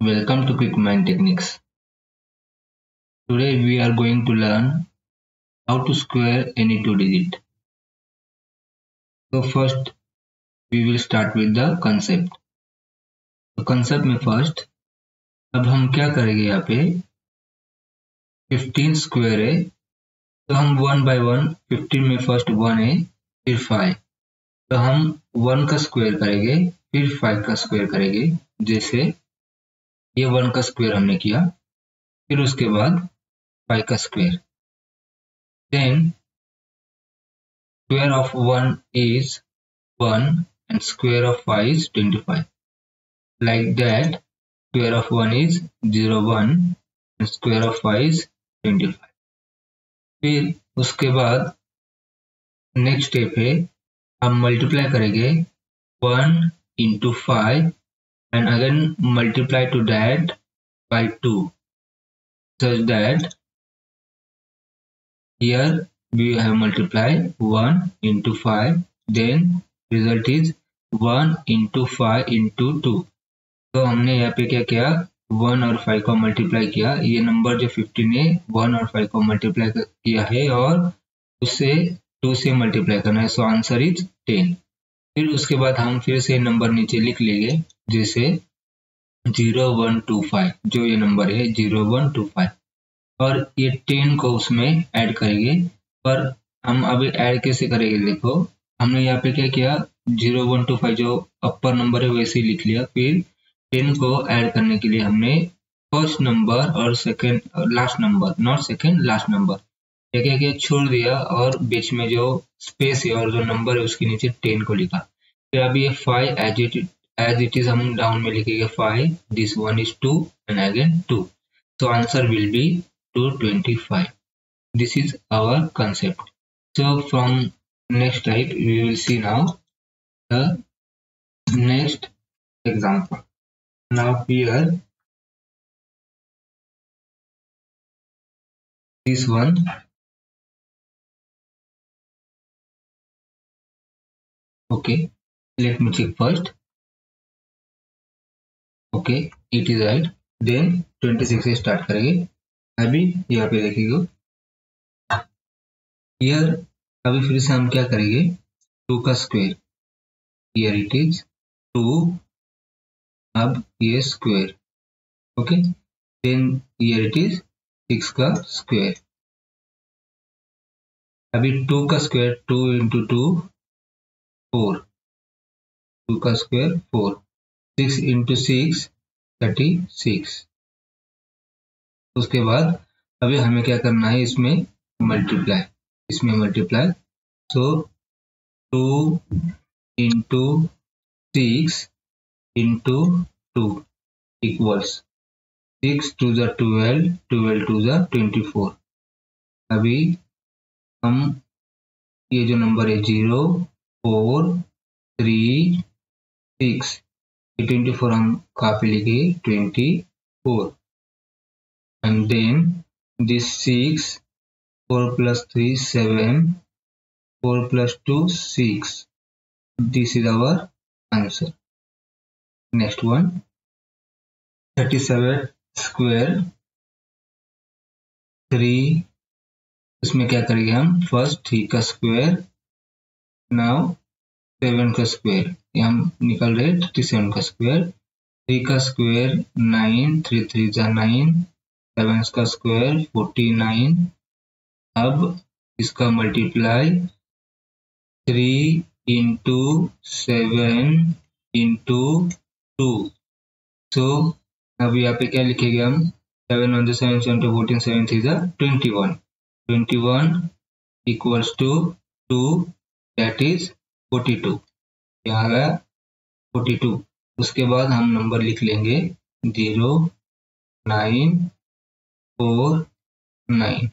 Welcome to Quick Mind Techniques. Today we are going to learn how to square any two digit. So first we will start with the concept. तो concept में first अब हम क्या करेंगे यहाँ पे 15 square है तो हम वन बाय वन 15 में फ़र्स्ट वन है फिर फाइव तो हम वन का स्क्वायर करेंगे फिर फाइव का स्क्वायर करेंगे जैसे ये वन का स्क्वायर हमने किया, फिर उसके बाद फाइव का square. Then square of one is one and square of five is twenty five like that square of one is zero one and square of five is twenty five फिर उसके बाद next step है, हम multiply करेंगे one into five and again, multiply to that by 2 such that here we have multiplied 1 into 5 then result is 1 into 5 into 2 तो हमने यहाँ पे क्या किया? वन और फाइव को मल्टीप्लाई किया। ये नंबर जो फिफ्टीन है वन और फाइव को मल्टीप्लाई किया है और उससे टू से मल्टीप्लाई करना है। सो आंसर इज़ टेन फिर उसके बाद हम फिर से नंबर नीचे लिख लेंगे। जैसे ज़ीरो वन टू फाइव जो ये नंबर है ज़ीरो वन टू फाइव और ये टेन को उसमें ऐड करेंगे। पर हम अभी ऐड कैसे करेंगे, देखो। हमने यहाँ पे क्या किया? ज़ीरो वन टू फाइव जो अपर नंबर है, वैसे ही लिख लिया। फिर टेन को ऐड करने के लिए हमने फ़र्स्ट नंबर और second last number not second last number क्या क्या? छोड़ दिया। और बीच में जो स्पेस है और जो नंबर है, उसके नीचे टेन को लिखा। फिर अभी ये five as it as it is हम डाउन में लिखेंगे 5 this one is 2 and again 2 so answer will be 225 this is our concept so from next type we will see now the next example now here this one okay let me check first Okay it is right then 26 से start करेंगे। अभी यहाँ पे देखिएगा। Here अभी फिर से हम क्या करेंगे? टू का square here it is two अब ये square okay then here it is six का स्क्वायर अभी टू का square two into two four two का square four six into six thirty six उसके बाद अभी हमें क्या करना है, इसमें मल्टीप्लाई इसमें multiply so two into six into two equals six two ज़ा ट्वेल्व ट्वेल्व टू ज़ा ट्वेंटी फोर अभी हम ये जो नंबर है zero four three six twenty four हम कहाँ लिखे twenty four and then this six four plus three seven four plus two six this is our answer next one thirty seven square three इसमें क्या करेंगे हम? First three का square now seven का square हम निकल रहे थर्टी सेवन का स्क्वायर, थ्री का स्क्वायर नाइन, थ्री थ्री जा नाइन, सेवन का स्क्वायर फोर्टी नाइन। अब इसका multiply three into seven into two. So अब यहाँ पे क्या लिखेंगे हम? Seven one seven seven two fourteen, seven three जा twenty one. Twenty one equals two two that is forty two यहाँ गया फोर्टी टू उसके बाद हम नंबर लिख लेंगे zero nine four nine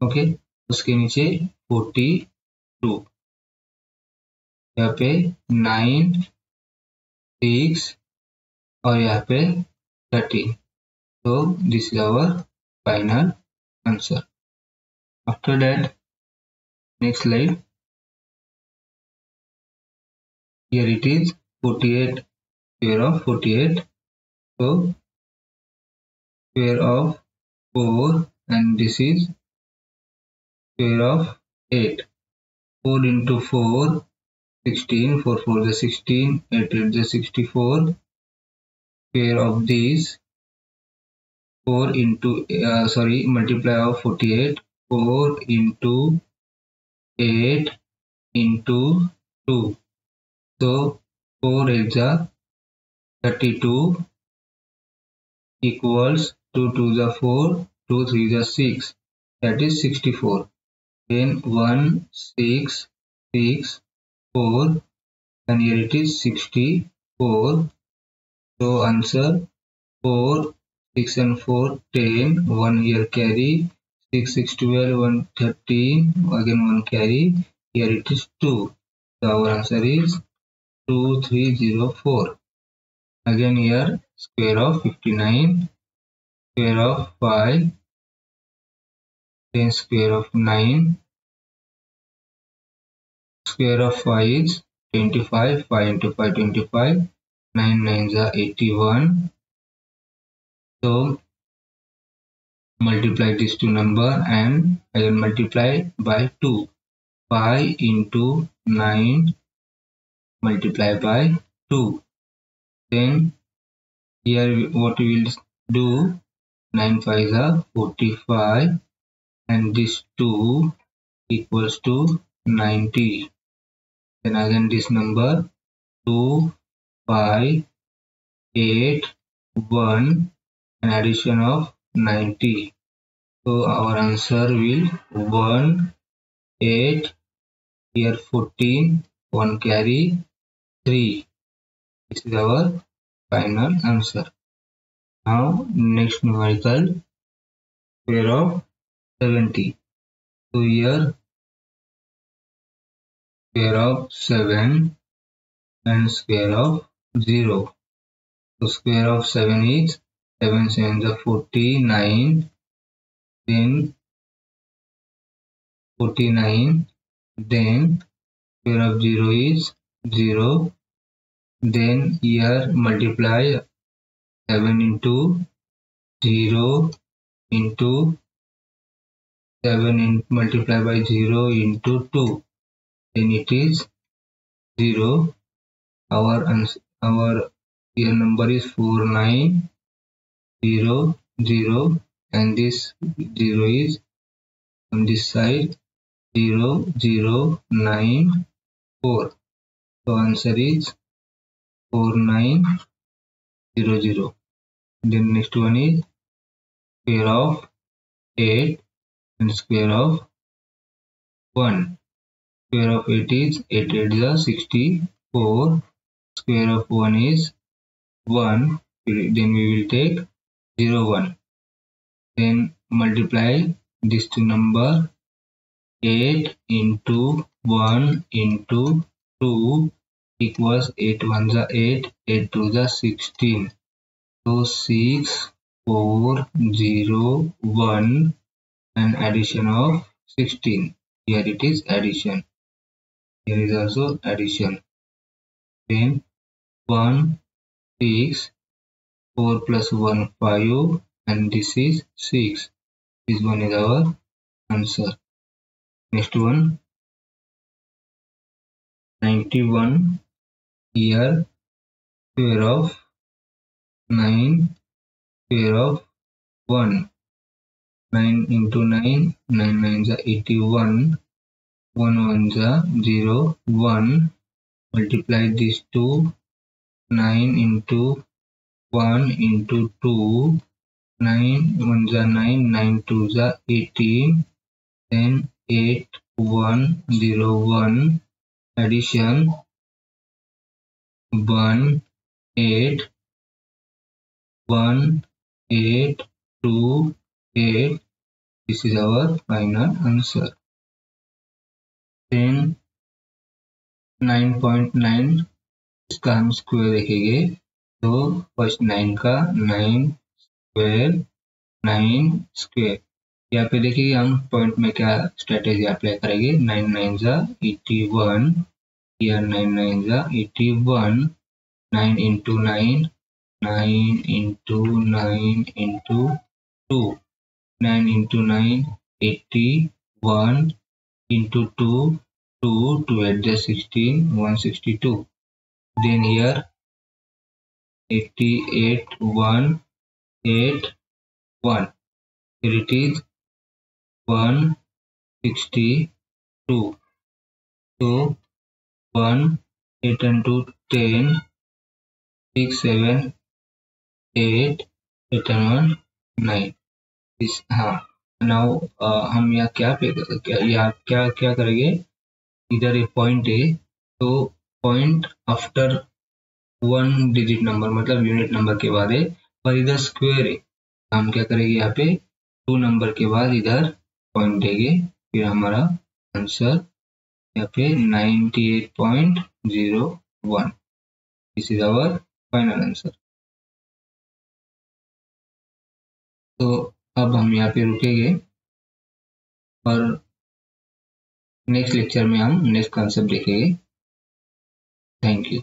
okay उसके नीचे फोर्टी टू यहाँ पे नाइन सिक्स और यहाँ पे thirty so, this is our final answer after that, next slide here it is 48 square of 48 so square of 4 and this is square of 8 4 into 4 16 4 4 the 16 8 8 the 64 square of these 4 into uh, sorry multiply of 48 4 into 8 into 2 so 4 is a 32 equals 2 to the 4 2 3 the 6 that is 64 then 1 6 6 4 and here it is 64 so answer 4 6 and 4 10 1 here carry 6 6 12 1 13 again 1 carry. Here it is 2 so our answer is 2304 again here square of 59 square of 5 then square of 9 square of 5 is 25 5 into 5 25 9 9s are 81 so multiply these two number and I will multiply by 2 5 into 9 multiply by 2 then here what we will do 9 5 are 45 and this 2 equals to 90 then again this number 2 5 8 1 an addition of 90 so our answer will 1 8 here 14 1 carry 3 this is our final answer. Now next numerical square of 70 so here square of 7 and square of 0. So square of 7 is 7 7 is 49 then 49 then square of 0 is 0 then here multiply 7 into 0 into 7 in, multiply by 0 into 2 then it is 0 our our here number is 4900 and this 0 is on this side 0094 so answer is 4900 then next one is square of 8 and square of 1 square of 8 is 8 8 is 64 square of 1 is 1 then we will take 0 1 then multiply this two number 8 into 1 into 2 equals 8 1 is 8 8 2 is 16 so 6 4 0 1 and addition of 16 here it is addition. Here is also addition. Then 1 6 4 plus 1 5 and this is 6 this one is our answer. Next one 91 here square of 9 square of 1 9 into 9 9 9 is 81 1 1 0 1 multiply these two. 9 into 1 into 2 9 1 is 9 9 2 is 18 then 8 1 0 1 addition 1 8 1 8 2 8 this is our final answer. Nine point nine इसका हम square देखेंगे. तो first nine का nine square nine square यहाँ पे देखिए हम point में क्या स्ट्रेटेजी अप्लाई करेंगे? नाइन नाइन जा एटी वन या नाइन नाइन जा eighty one nine into nine nine into nine into two nine into nine eighty one into two two two eight to add the 16 162 then here 88 1 8 1 here it is. 162 so 1 8 and 2 10 6 7 8 8 and 1 9 इस हाँ now हम यहाँ क्या पे यहाँ क्या क्या करेंगे? इधर एक पॉइंट है तो point after one digit number मतलब यूनिट नंबर के बाद है पर इधर स्क्वायर है। हम क्या करेंगे यहाँ पे? टू नंबर के बाद इधर पॉइंट देंगे। फिर हमारा आंसर यहाँ पे 98.01 this is our final answer तो अब हम यहाँ पे रुकेंगे और नेक्स्ट लेक्चर में हम नेक्स्ट कॉन्सेप्ट देखेंगे। Thank you